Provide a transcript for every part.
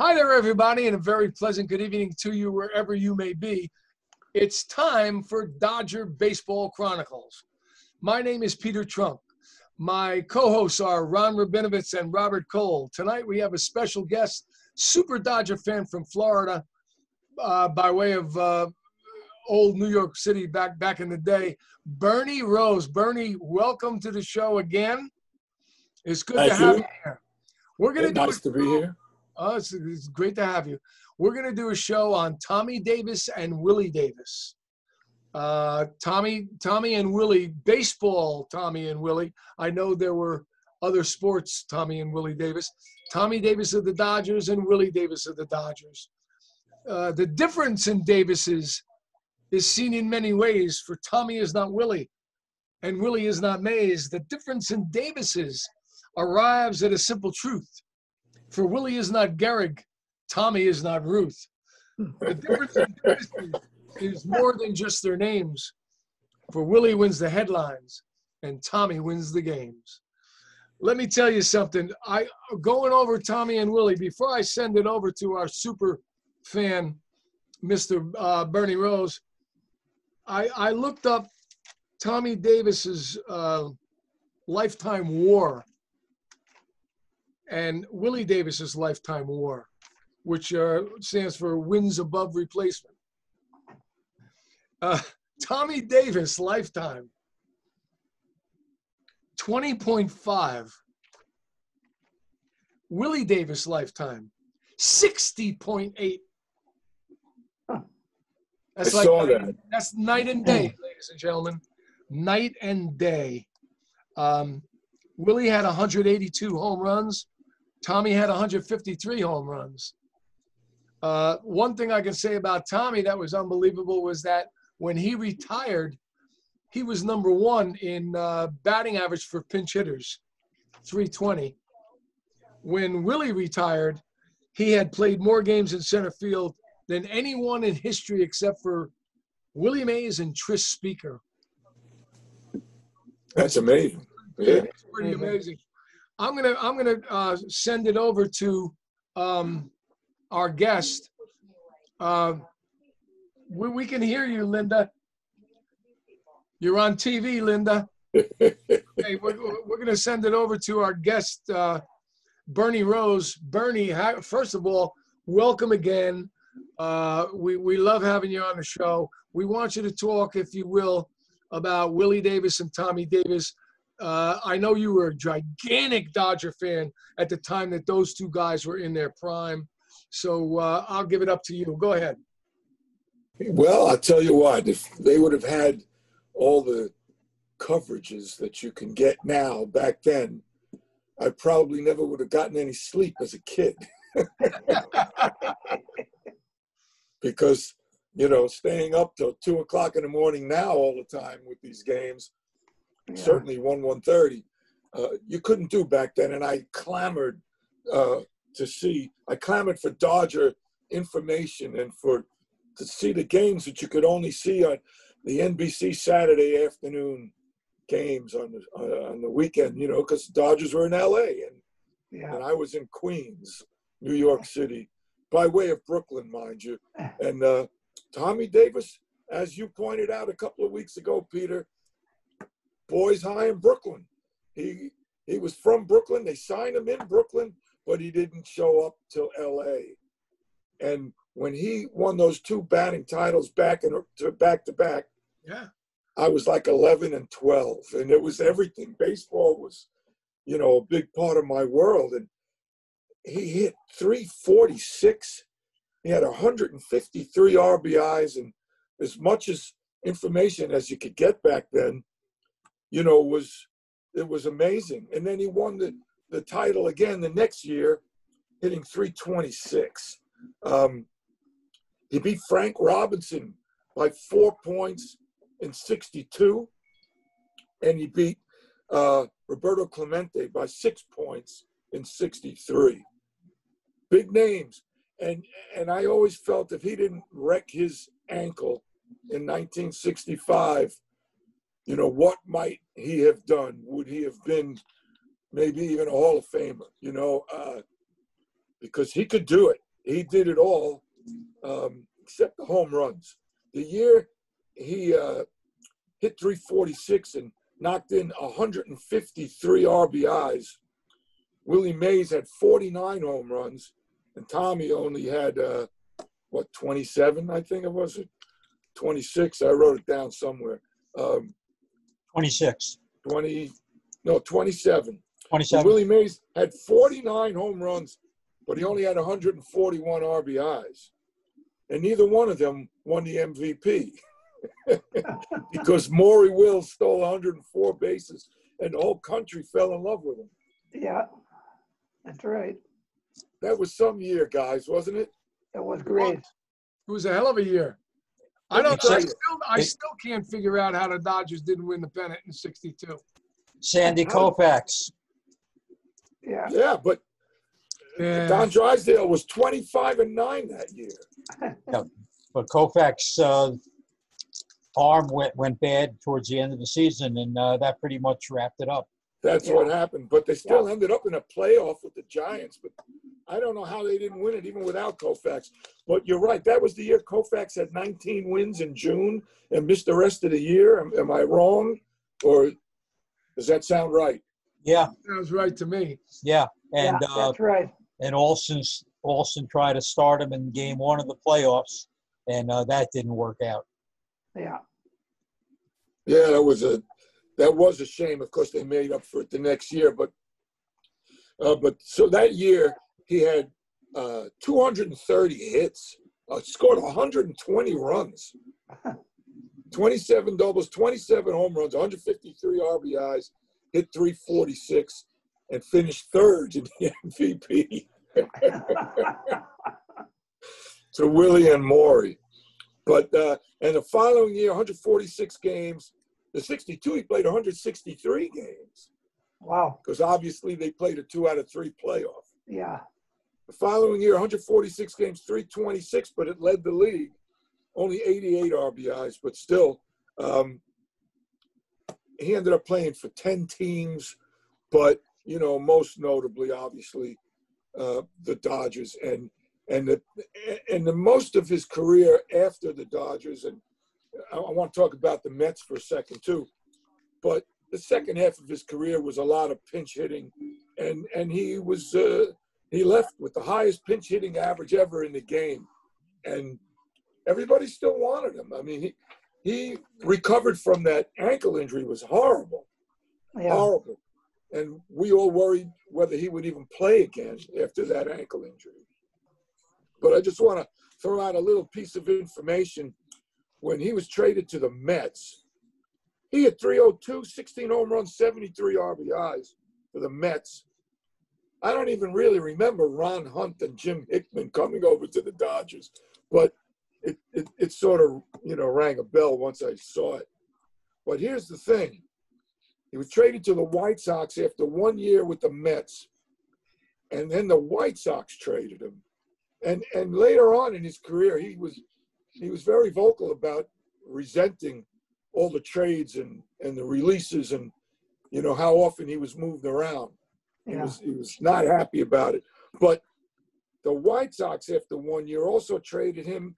Hi there, everybody, and a very pleasant good evening to you wherever you may be. It's time for Dodger Baseball Chronicles. My name is Peter Trunk. My co hosts are Ron Rabinovitz and Robert Cole. Tonight we have a special guest, super Dodger fan from Florida, uh, by way of uh, old New York City back, back in the day, Bernie Rose. Bernie, welcome to the show again. It's good Thank to have you. you here. We're going to do nice a to be here. Oh, it's, it's great to have you. We're going to do a show on Tommy Davis and Willie Davis. Uh, Tommy, Tommy and Willie, baseball. Tommy and Willie. I know there were other sports. Tommy and Willie Davis. Tommy Davis of the Dodgers and Willie Davis of the Dodgers. Uh, the difference in Davises is seen in many ways. For Tommy is not Willie, and Willie is not Mays. The difference in Davises arrives at a simple truth. For Willie is not Gehrig, Tommy is not Ruth. The difference is more than just their names. For Willie wins the headlines, and Tommy wins the games. Let me tell you something. I going over Tommy and Willie before I send it over to our super fan, Mr. Uh, Bernie Rose. I I looked up Tommy Davis's uh, lifetime WAR and Willie Davis's lifetime WAR, which uh, stands for wins above replacement. Uh, Tommy Davis lifetime 20.5. Willie Davis lifetime 60.8. That's I like saw that. that's night and day, ladies and gentlemen. Night and day. Um, Willie had 182 home runs. Tommy had 153 home runs. Uh, one thing I can say about Tommy that was unbelievable was that when he retired, he was number one in uh, batting average for pinch hitters, 320. When Willie retired, he had played more games in center field than anyone in history except for Willie Mays and Tris Speaker. That's amazing. Yeah. It's pretty amazing. I'm gonna I'm gonna uh, send it over to um, our guest. Uh, we, we can hear you, Linda. You're on TV, Linda. Hey, we're, we're going to send it over to our guest, uh, Bernie Rose. Bernie, hi- first of all, welcome again. Uh, we, we love having you on the show. We want you to talk, if you will, about Willie Davis and Tommy Davis. Uh, I know you were a gigantic Dodger fan at the time that those two guys were in their prime. So uh, I'll give it up to you. Go ahead. Well, I'll tell you what, if they would have had all the coverages that you can get now back then, I probably never would have gotten any sleep as a kid. because, you know, staying up till two o'clock in the morning now all the time with these games, certainly one one thirty, uh, you couldn't do back then. And I clamored uh, to see. I clamored for Dodger information and for to see the games that you could only see on the NBC Saturday afternoon games on the uh, on the weekend. You know, because Dodgers were in L.A. and Yeah. and I was in Queens, New York City, by way of Brooklyn, mind you. And uh, Tommy Davis, as you pointed out a couple of weeks ago, Peter, boys high in Brooklyn. He he was from Brooklyn. They signed him in Brooklyn, but he didn't show up till L.A. And when he won those two batting titles back and to back to back, Yeah. I was like 11 and 12, and it was everything. Baseball was, you know, a big part of my world. And he hit 346. He had 153 RBIs, and as much as information as you could get back then, you know, was it was amazing. And then he won the the title again the next year, hitting 326. Um, he beat Frank Robinson by four points in 62, and he beat uh, Roberto Clemente by six points in 63. Big names. And, and I always felt if he didn't wreck his ankle in 1965, you know, what might he have done? Would he have been maybe even a Hall of Famer, you know? Uh, because he could do it. he did it all um, except the home runs. The year he uh, hit 346 and knocked in 153 RBIs. Willie Mays had 49 home runs, and Tommy only had uh, what 27, I think it was, 26. I wrote it down somewhere. Um, 26. 20, no, 27. 27. Willie Mays had 49 home runs, but he only had 141 RBIs. And neither one of them won the MVP because Maury Wills stole 104 bases and the whole country fell in love with him. Yeah, that's right. That was some year, guys, wasn't it? That was great. It was a hell of a year. I don't. I still, I still can't figure out how the Dodgers didn't win the pennant in '62. Sandy Koufax. Yeah, Yeah, but Yeah. Don Drysdale was 25 and 9 that year. yeah, But Koufax uh, arm went, went bad towards the end of the season, and uh, that pretty much wrapped it up. That's what happened. But they still ended up in a playoff with the Giants. But I don't know how they didn't win it even without Koufax. But you're right. That was the year Koufax had 19 wins in June and missed the rest of the year. Am, am I wrong? Or does that sound right? Yeah, That Sounds right to me. yeah. And yeah, uh, that's right. and Alston's Alston tried to start him in game one of the playoffs, and uh, that didn't work out. Yeah, Yeah, that was a that was a shame. Of course, they made up for it the next year. But uh, but so that year he had uh, 230 hits, uh, scored 120 runs, 27 doubles, 27 home runs, 153 RBIs, hit 346, and finished third in the MVP to Willie and Maury. But uh, and the following year, 146 games. The 62, he played 163 games wow. because obviously they played a two out of three playoff. Yeah, The following year, 146 games, 326, but it led the league. Only 88 RBIs, but still, um, he ended up playing for 10 teams, but you know, most notably, obviously, uh, the Dodgers and and the and the most of his career after the Dodgers, and I, I want to talk about the Mets for a second too, but the second half of his career was a lot of pinch hitting, and and he was uh, he left with the highest pinch hitting average ever in the game, and everybody still wanted him. I mean, he he recovered from that ankle injury was horrible, yeah, horrible, and we all worried whether he would even play again after that ankle injury. But I just want to throw out a little piece of information. When he was traded to the Mets, he had 302, 16 home runs, 73 RBIs for the Mets. I don't even really remember Ron Hunt and Jim Hickman coming over to the Dodgers, but it, it, it sort of, you know, rang a bell once I saw it. But here's the thing. He was traded to the White Sox after one year with the Mets, and then the White Sox traded him. And and later on in his career, he was he was very vocal about resenting all the trades and and the releases and you know how often he was moved around. He yeah. was he was not happy about it. But the White Sox, after one year, also traded him.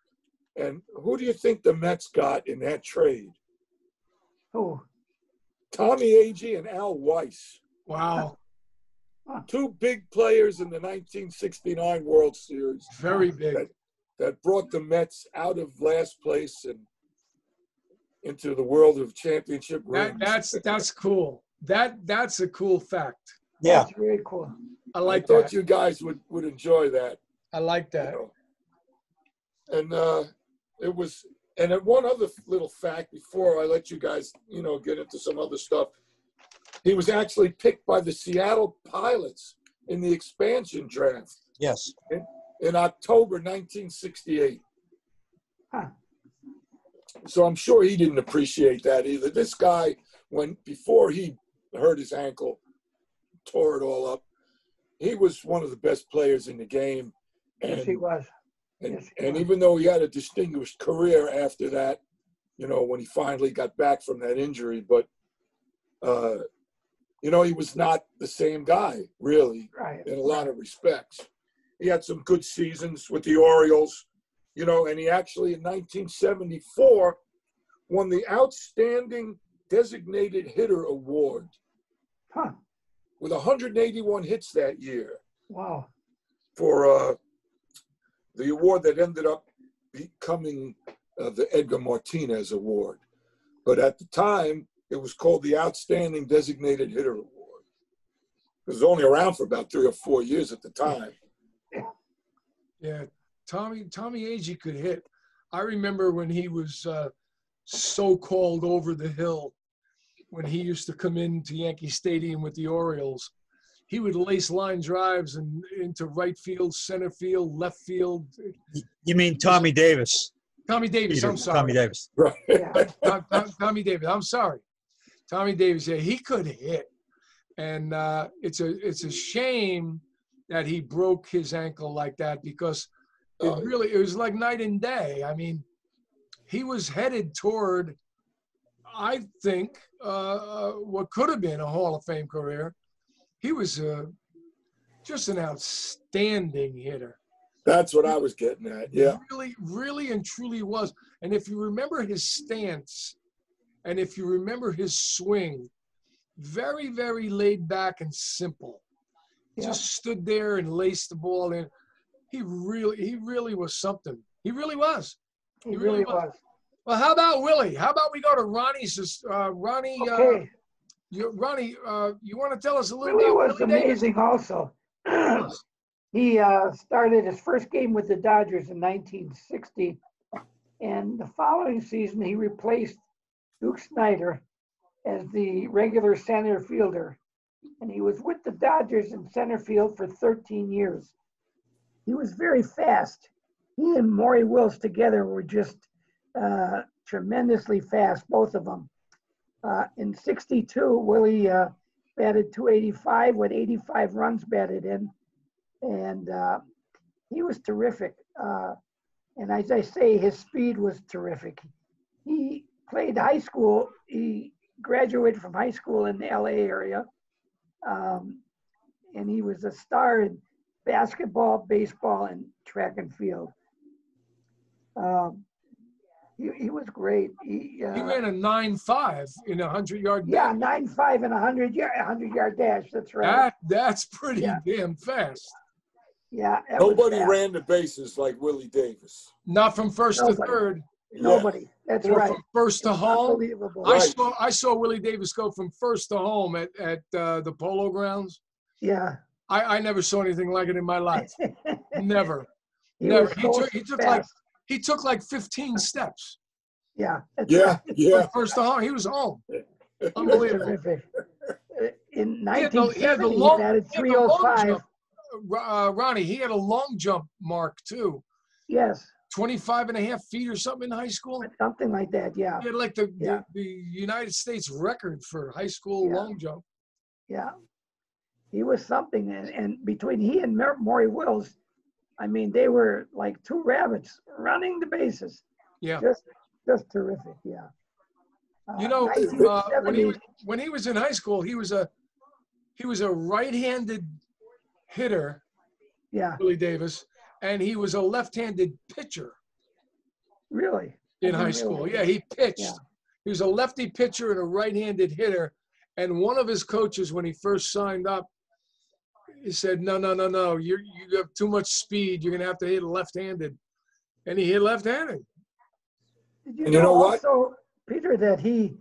And who do you think the Mets got in that trade? Oh, Tommy Agee and Al Weiss, Wow. two big players in the 1969 World Series Very big. that brought the Mets out of last place and into the world of championship That, that's that's cool. That that's a cool fact. Yeah, that's very cool. I I like thought that. you guys would, would enjoy that. I like you that. know. And uh, it was, and then one other little fact before I let you guys, you know, get into some other stuff. He was actually picked by the Seattle Pilots in the expansion draft yes. in October 1968. Huh. So I'm sure he didn't appreciate that either. This guy, when before he hurt his ankle, tore it all up, he was one of the best players in the game. Yes, he And, was. and, Yes, he and was. even though he had a distinguished career after that, you know, when he finally got back from that injury, but, uh, you know, he was not the same guy, really, Right. in a lot of respects. He had some good seasons with the Orioles, you know, and he actually in 1974 won the Outstanding Designated Hitter Award Huh. With 181 hits that year Wow. for uh, the award that ended up becoming uh, the Edgar Martinez Award. But at the time, it was called the Outstanding Designated Hitter Award. It was only around for about three or four years at the time. Yeah, Tommy Tommy Agee could hit. I remember when he was uh, so called over the hill when he used to come into Yankee Stadium with the Orioles. He would lace line drives and into right field, center field, left field. You mean Tommy Davis? Tommy Davis, Peter, I'm sorry. Tommy Davis. Right. Yeah. Tom- Tom- Tommy Davis. I'm sorry. Tommy Davis. Yeah, he could hit, and uh, it's a it's a shame that he broke his ankle like that because it Oh, really it was like night and day. I mean, he was headed toward, I think, uh, uh, what could have been a Hall of Fame career. He was uh, just an outstanding hitter. That's what I was getting at. Yeah. Really, really and truly was. And if you remember his stance and if you remember his swing, very, very laid back and simple. Yeah. Just stood there and laced the ball in. He really, he really was something. He really was. He He really really was. Well, how about Willie? How about we go to Ronnie's? Uh, Ronnie, uh, you, Ronnie, uh, you want to tell us a little Willie about was Willie Davis? amazing also. he uh, started his first game with the Dodgers in 1960. And the following season, he replaced Duke Snider as the regular center fielder. And he was with the Dodgers in center field for 13 years. He was very fast. He and Maury Wills together were just uh, tremendously fast, both of them. Uh, in 62, Willie uh, batted 285 with 85 runs batted in. And uh, he was terrific. Uh, and as I say, his speed was terrific. He played high school. He graduated from high school in the LA area. Um, and he was a star in basketball, baseball, and track and field. Um, he, he was great. He, uh, He ran a nine five in a hundred yard. yeah, dash. nine five and a hundred yard, hundred yard dash. That's right. That that's pretty Yeah. damn fast. yeah, Nobody ran the bases like Willie Davis. Not from first to Nobody. third, Yeah. Nobody. That's or right. from first to It's home. Unbelievable. I Right. saw I saw Willie Davis go from first to home at at uh, the Polo Grounds. Yeah. I, I never saw anything like it in my life. Never. he Never. He took- he took like- fast. He took like 15 steps Yeah. Yeah, yeah. from first of all, He was home. Unbelievable. In He had the- he had the 1970, he long- batted he had the 305. jump. Uh, Ronnie, he had a long jump mark too. Yes, 25 and a half feet or something in high school. something like that. Yeah. He had like the, Yeah. the, the United States record for high school Yeah. long jump. Yeah. He was something. And, and between he and Maury Wills, I mean, they were like two rabbits running the bases. Yeah. Just, just terrific. Yeah. You Uh, know, uh, when he was when he was in high school, he was a he was a right-handed hitter, yeah, Billy Davis, and he was a left-handed pitcher really. in high school. Yeah, he pitched. Yeah. He was a lefty pitcher and a right-handed hitter. And one of his coaches, when he first signed up, he said, "No, no, no, no. You you have too much speed. You're gonna have to hit left-handed." And he hit left-handed. Did you And you know know what? also, Peter, that he,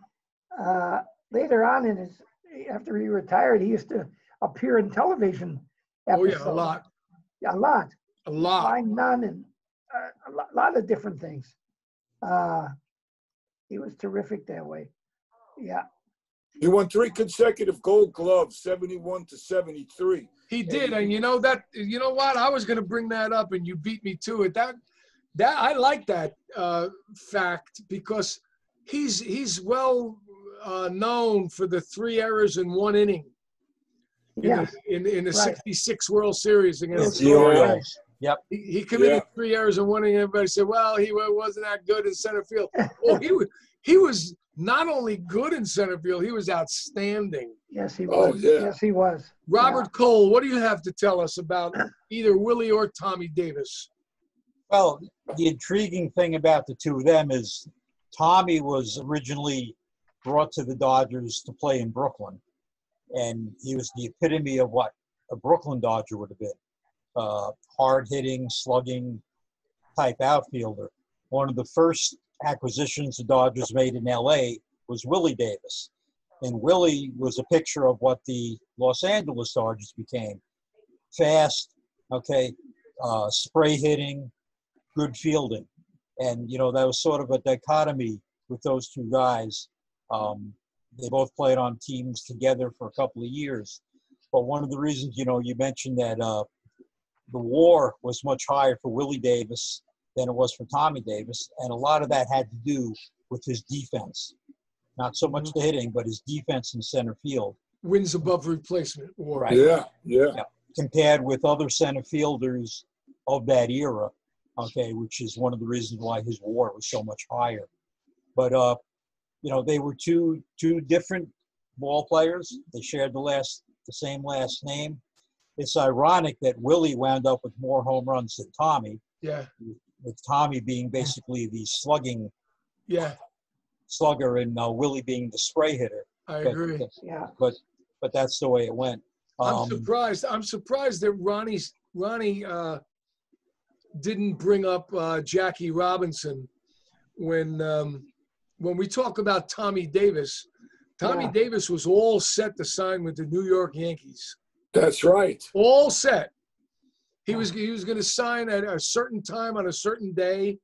uh, later on in his, after he retired, he used to appear in television Episodes. Oh yeah, a episodes. lot, A lot. a lot. Flying Nun and uh, a lot, lot of different things. Uh, he was terrific that way. Yeah. He won three consecutive gold gloves, 71 to 73. He did, and you know that. You know what? I was going to bring that up, and you beat me to it. That that I like that uh, fact because he's he's well uh, known for the three errors in one inning in Yeah. the in, in the Right. '66 World Series against The the Orioles. Orioles. Yep. He, he committed Yeah. three errors in one inning. Everybody said, "Well, he wasn't that good in center field." Well, he was he was not only good in center field, he was outstanding. Yes, he was. Oh, was. yeah. Yes, he was. Robert Cole, what do you have to tell us about either Willie or Tommy Davis? Well, the intriguing thing about the two of them is Tommy was originally brought to the Dodgers to play in Brooklyn, and he was the epitome of what a Brooklyn Dodger would have been uh, hard hitting, slugging type outfielder. One of the first acquisitions the Dodgers made in LA was Willie Davis. And Willie was a picture of what the Los Angeles Dodgers became fast, okay, uh, spray hitting, good fielding. And, you know, that was sort of a dichotomy with those two guys. Um, they both played on teams together for a couple of years. But one of the reasons, you know, you mentioned that uh, the war was much higher for Willie Davis than it was for Tommy Davis. And a lot of that had to do with his defense. Not so much the hitting, but his defense in center field Wins above replacement. War. Right. Yeah, yeah. compared with other center fielders of that era, okay, which is one of the reasons why his war was so much higher. But uh, you know, they were two two different ball players. They shared the last the same last name. It's ironic that Willie wound up with more home runs than Tommy, Yeah, with Tommy being basically the slugging yeah, slugger and uh, Willie being the spray hitter. I But, agree. Yeah. but but that's the way it went. I'm Um, surprised. I'm surprised that Ronnie Ronnie uh, didn't bring up uh, Jackie Robinson when um, when we talk about Tommy Davis. Tommy Yeah. Davis was all set to sign with the New York Yankees. That's right. All set. He was he was going to sign at a certain time on a certain day,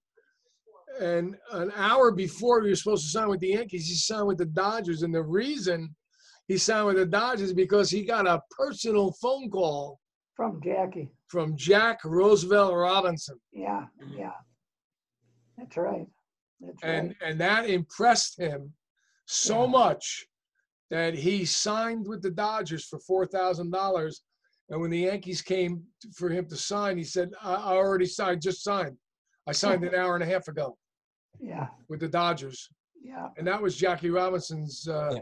and an hour before he was supposed to sign with the Yankees, he signed with the Dodgers. And the reason he signed with the Dodgers is because he got a personal phone call From Jackie. from Jack Roosevelt Robinson, Yeah. Yeah. That's right. That's and right. and that impressed him so Yeah. much that he signed with the Dodgers for four thousand dollars. And when the Yankees came for him to sign, he said, "I, I already signed, just signed. I signed an hour and a half ago Yeah. with the Dodgers." Yeah. And that was Jackie Robinson's uh, Yeah.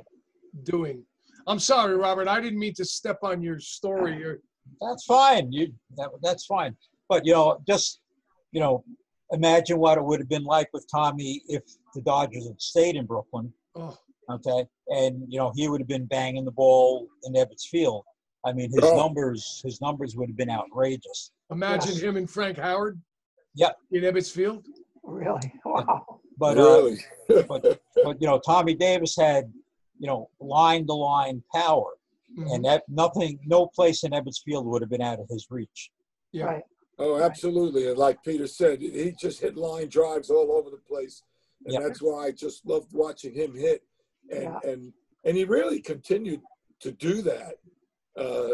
doing. I'm sorry, Robert. I didn't mean to step on your story. You're, That's fine. You that, that's fine. But you know, just you know, imagine what it would have been like with Tommy if the Dodgers had stayed in Brooklyn. oh, Okay, and you know he would have been banging the ball in Ebbets Field. I mean, his Oh. numbers his numbers would have been outrageous. imagine Yes. him and Frank Howard. Yep. In Ebbets Field. Really. Wow. But uh, really. but but you know Tommy Davis had you know line to line power, Mhm. and that nothing no place in Ebbets Field would have been out of his reach. Yeah. Right. Oh, absolutely. And like Peter said, he just hit line drives all over the place. And Yep. that's why I just loved watching him hit. And Yeah. and and he really continued to do that uh,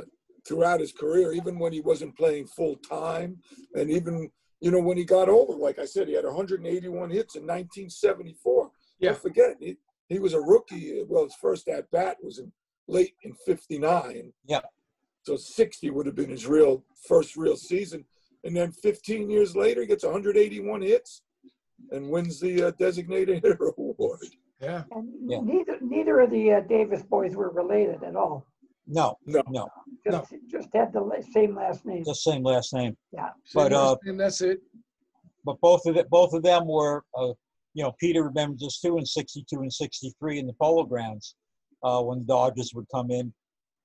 throughout his career, even when he wasn't playing full time. And even, you know, when he got older, like I said, he had 181 hits in 1974. Yeah. Don't forget, he, he was a rookie. Well, his first at bat was in late in 59. Yeah, So 60 would have been his real first real season. And then 15 years later, he gets 181 hits and wins the uh, designated hitter award. Yeah. And Yeah. neither neither of the uh, Davis boys were related at all. No, No. no, Just just had the la- same last name. the same last name. Yeah. But, uh, and that's it. but both of the, both of them were, uh, you know, Peter remembers this too in '62 and '63 in the Polo Grounds uh, when the Dodgers would come in.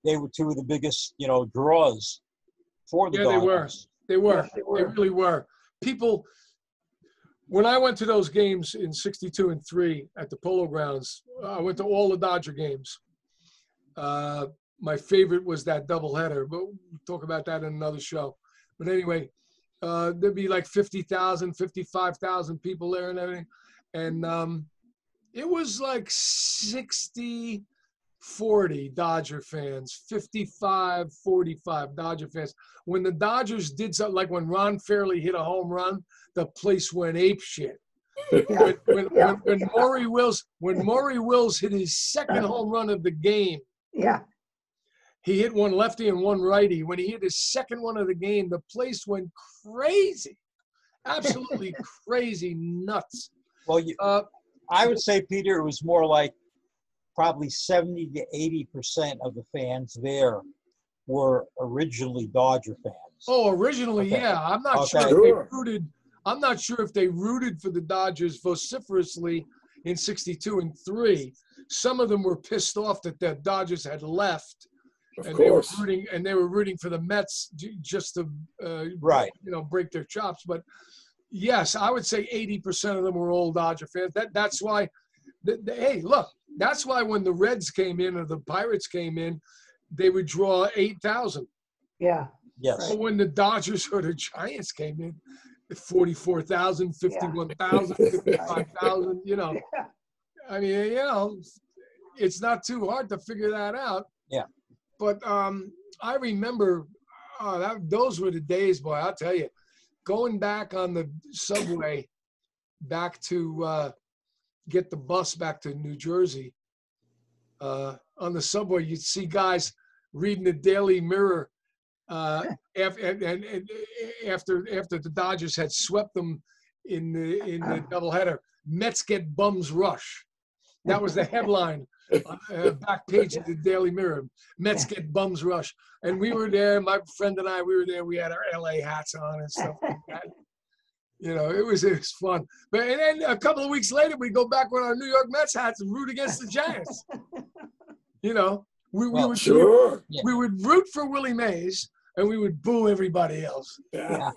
They were two of the biggest, you know, draws for the Yeah, they were. Dodgers. They were. Yes, they They were. really were. People, when I went to those games in 62 and 3 at the Polo Grounds, I went to all the Dodger games. Uh, my favorite was that doubleheader, but we'll talk about that in another show. But anyway, uh, there'd be like 50,000, 55,000 people there and everything. And um, it was like 60 40 Dodger fans, 55 45 Dodger fans when the Dodgers did something like when Ron Fairly hit a home run, the place went ape shit. When, when, Yeah. when, when Maury Wills when Maury Wills hit his second home run of the game, Yeah. He hit one lefty and one righty. When he hit his second one of the game, the place went crazy, absolutely crazy, nuts. Well, you, Uh, I would say, Peter, it was more like probably 70 to 80 percent of the fans there were originally Dodger fans. Oh, originally, Okay. yeah. I'm not sure if they rooted. I'm not sure if they rooted for the Dodgers vociferously in '62 and three. Some of them were pissed off that the Dodgers had left, Of and they were rooting and they were rooting for the Mets just to, uh, Right. you know, break their chops. But yes, I would say 80% of them were old Dodger fans. That that's why. The, the- hey, look, that's why when the Reds came in or the Pirates came in, they would draw 8,000. Yeah, Yes. But when the Dodgers or the Giants came in, 44,000, 51,000, 55,000, you know. yeah, I mean, you know, it's not too hard to figure that out. Yeah. But um, I remember uh, that, those were the days, boy, I'll tell you. Going back on the subway back to uh, get the bus back to New Jersey, uh, on the subway, you'd see guys reading the Daily Mirror uh, af- and, and, and after after the Dodgers had swept them in the in the doubleheader. Mets get bums rush. That was the headline, uh, back page of the Daily Mirror. Mets get bums rush, and we were there. My friend and I, we were there. We had our LA hats on and stuff like that. You know, it was it was fun. But and then a couple of weeks later, we go back with our New York Mets hats and root against the Giants. You know, we, we Well, would Sure. we would root for Willie Mays and we would boo everybody else yeah.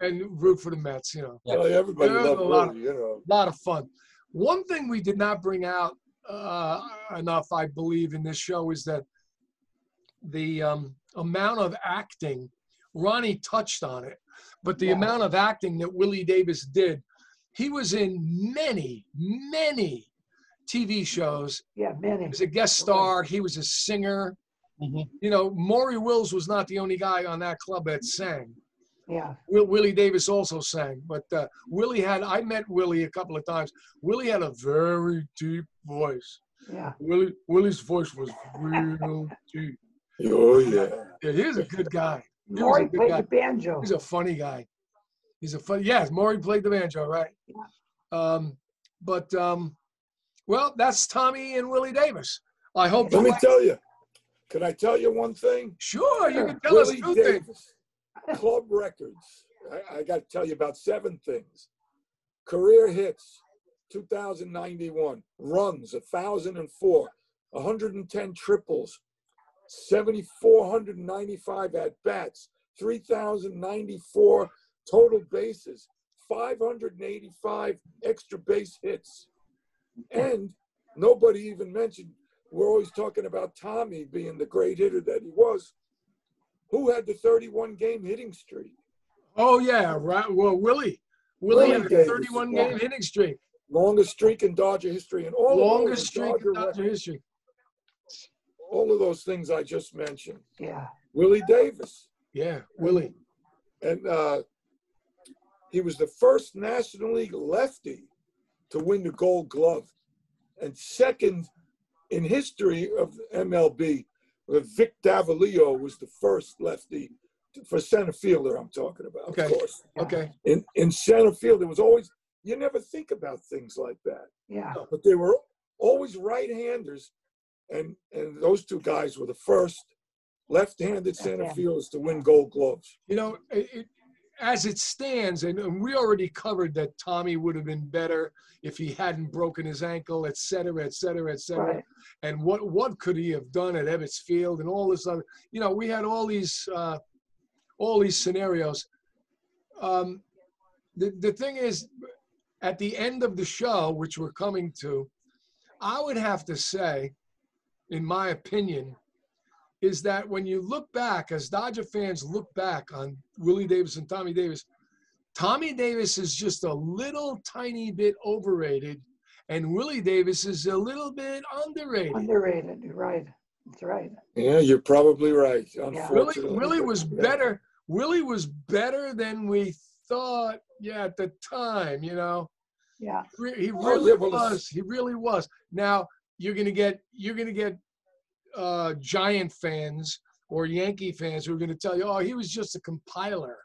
and root for the Mets. You know, Well, everybody There was loved a lot Willie, you know. a lot of fun. One thing we did not bring out uh, enough, I believe, in this show is that the um, amount of acting. Ronnie touched on it, but the Yeah. amount of acting that Willie Davis did, he was in many, many TV shows. yeah, many. He was a guest star. He was a singer. Mhm. You know, Maury Wills was not the only guy on that club that sang. Yeah, Will, Willie Davis also sang, but uh, Willie had, I met Willie a couple of times. Willie had a very deep voice. yeah, Willie, Willie's voice was real deep. Oh, yeah. Yeah, he was a good guy. He was a Maury good played guy. the banjo. He's a funny guy. He's a fun, yes, Maury played the banjo, right? Yeah. Um, but, um, well, that's Tommy and Willie Davis. I hope. Let me tell you. Can I tell you one thing? Sure, you can tell us Willie two things. Club records. I, I got to tell you about seven things. Career hits, 2091. Runs, 1,004. 110 triples. 7,495 at bats. 3,094 total bases. 585 extra base hits. And nobody even mentioned, we're always talking about Tommy being the great hitter that he was. Who had the 31 game hitting streak? Oh yeah, right. Well, Willie, Willie Willie had a 31 yeah. game hitting streak, Longest streak in Dodger history, and all longest streak those in Dodger Dodger history. all of those things I just mentioned. Yeah, Willie Davis, Yeah, Willie. and uh, he was the first National League lefty to win the Gold Glove, and second in history of MLB. Vic Davalillo was the first lefty for center fielder. I'm talking about, Okay. of course. yeah, Okay. In in center field, there was always you never think about things like that. yeah, but they were always right-handers, and and those two guys were the first left-handed center Left-handed. fielders to win Gold Gloves. You know, it, it, as it stands, and, and we already covered that Tommy would have been better if he hadn't broken his ankle, et cetera, et cetera, et cetera. right. And what what could he have done at Ebbets Field and all this other? You know, we had all these uh, all these scenarios. Um, the the thing is, at the end of the show, which we're coming to, I would have to say, in my opinion, is that when you look back, as Dodger fans look back on Willie Davis and Tommy Davis, Tommy Davis is just a little tiny bit overrated, and Willie Davis is a little bit underrated. Underrated, you're right. That's right. Yeah, you're probably right. Willie, Willie but, was yeah. better. Willie was better than we thought. Yeah, at the time, you know, Yeah, he Oh, really yeah, well, it's- was. He really was. Now you're gonna get you're gonna get uh, Giant fans or Yankee fans who are gonna tell you, oh, he was just a compiler.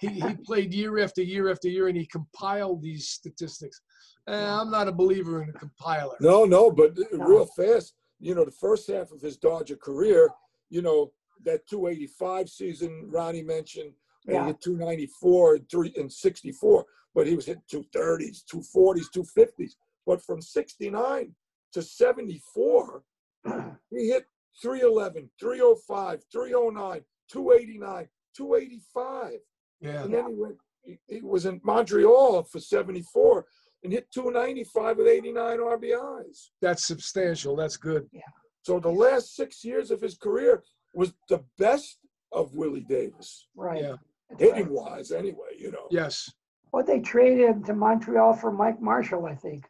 He he played year after year after year, and he compiled these statistics. Eh, I'm not a believer in a compiler. No, no, but real fast, you know, the first half of his Dodger career, you know, that 285 season Ronnie mentioned, and Yeah. he hit 294 and three and 64, but he was hitting 230s, 240s, 250s. But from 69 to 74, he hit 311, 305, 309, 289, 285. Yeah. And then he went, he, he was in Montreal for 74 and hit 295 with 89 RBIs. That's substantial. That's good. Yeah. So the last six years of his career was the best of Willie Davis, Right. Yeah. That's hitting wise, anyway. You know, Yes. Well, they traded him to Montreal for Mike Marshall, I think.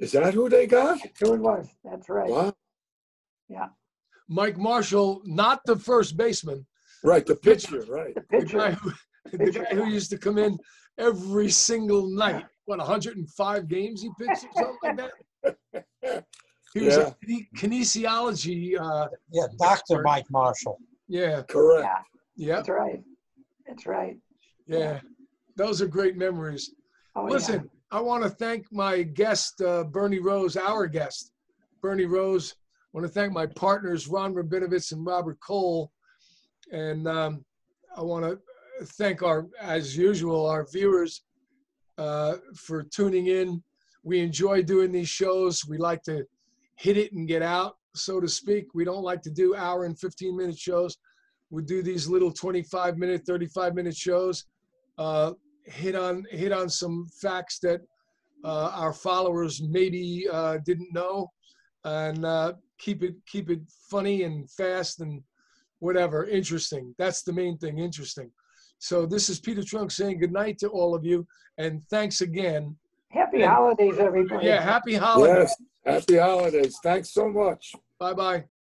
Is that who they got? Who it was. That's right. Wow, Mike Marshall, not the first baseman, right, the pitcher, right? The the guy who, the guy who used to come in every single night. What, 105 games he pitched or something like that? He was Yeah. a kinesiology. Uh, Yeah, Dr. Expert. Mike Marshall. yeah, Correct. Yeah, yeah, that's right. That's right. yeah. Those are great memories. Oh, yeah. I want to thank my guest, uh, Bernie Rose, our guest, Bernie Rose. I want to thank my partners, Ron Rabinovitz and Robert Cole. And um, I want to thank our, as usual, our viewers uh, for tuning in. We enjoy doing these shows. We like to hit it and get out, so to speak. We don't like to do hour and 15 minute shows. We do these little 25 minute, 35 minute shows. Uh, hit on hit on some facts that uh, our followers maybe uh, didn't know, and uh, keep it keep it funny and fast and whatever interesting. That's the main thing, interesting. So this is Peter Trunk saying good night to all of you, and thanks again. Happy And- holidays, everybody. Yeah, happy holidays. Yes. Happy holidays. Thanks so much. Bye bye.